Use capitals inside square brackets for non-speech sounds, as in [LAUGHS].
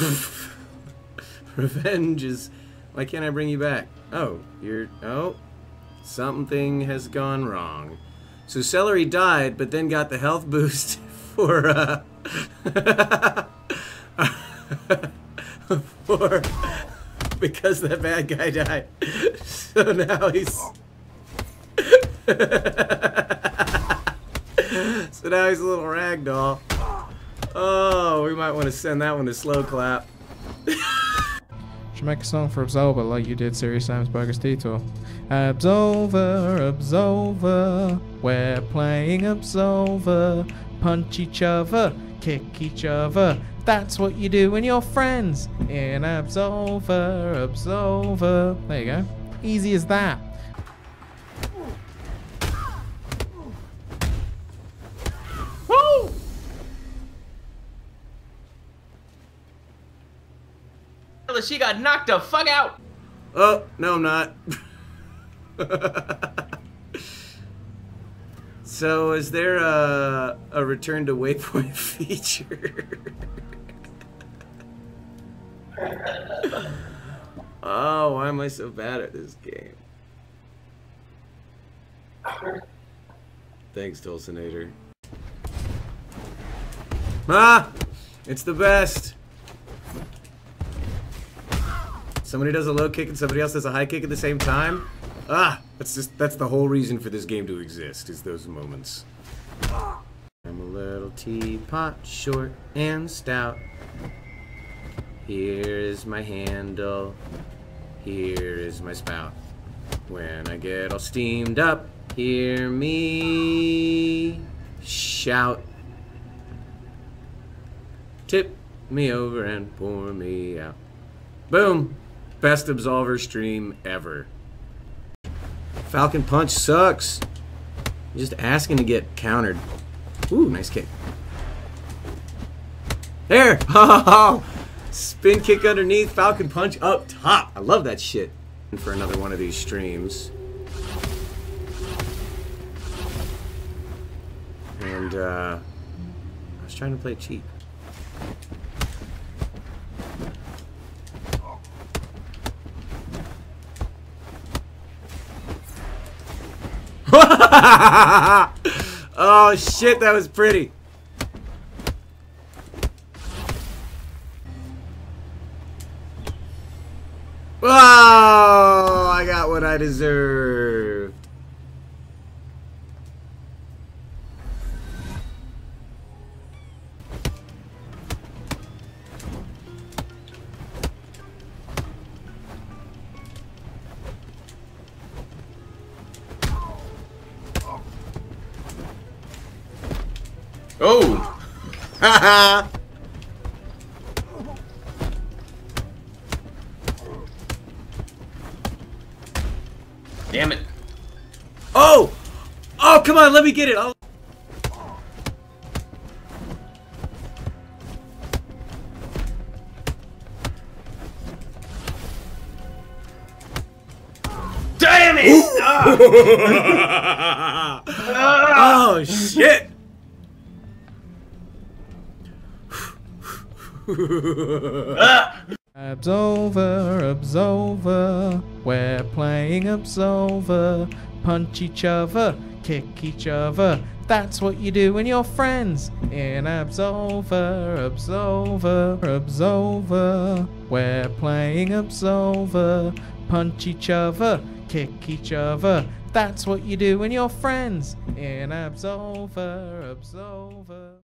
[LAUGHS] Revenge is. Why can't I bring you back? Oh, you're. Oh. Something has gone wrong. So Celery died, but then got the health boost [LAUGHS] for. Uh, [LAUGHS] for. Because that bad guy died. So now he's. so now he's a little ragdoll. Oh, we might want to send that one to Sloclap. [LAUGHS] Should make a song for Absolver like you did Serious Sam's Bogus Detour. Absolver, Absolver, we're playing Absolver. Punch each other, kick each other. That's what you do when you're friends in Absolver, Absolver. There you go. Easy as that. She got knocked the fuck out. Oh, no, I'm not. [LAUGHS] so, is there a, a return to waypoint [LAUGHS] feature? oh, why am I so bad at this game? Thanks, Dulcinator. Ah! It's the best! Somebody does a low kick and somebody else does a high kick at the same time? Ah! That's just that's the whole reason for this game to exist, is those moments. I'm a little teapot, short and stout. Here is my handle. Here is my spout. When I get all steamed up, hear me shout. Tip me over and pour me out. Boom! Best Absolver stream ever. Falcon Punch sucks. Just asking to get countered. Ooh, nice kick. There! [LAUGHS] Oh, spin kick underneath, Falcon Punch up top. I love that shit. For another one of these streams. And, uh, I was trying to play cheap. [LAUGHS] oh shit, that was pretty. Oh, I got what I deserved. Oh! Haha. [LAUGHS] Damn it. oh! Oh, come on, let me get it. I'll Damn it! [LAUGHS] Ah. [LAUGHS] oh shit! [LAUGHS] Absolver, Absolver, we're playing Absolver. Punch each other, kick each other. That's what you do when you're friends in Absolver, Absolver, Absolver. We're playing Absolver. Punch each other, kick each other. That's what you do when you're friends in Absolver, Absolver.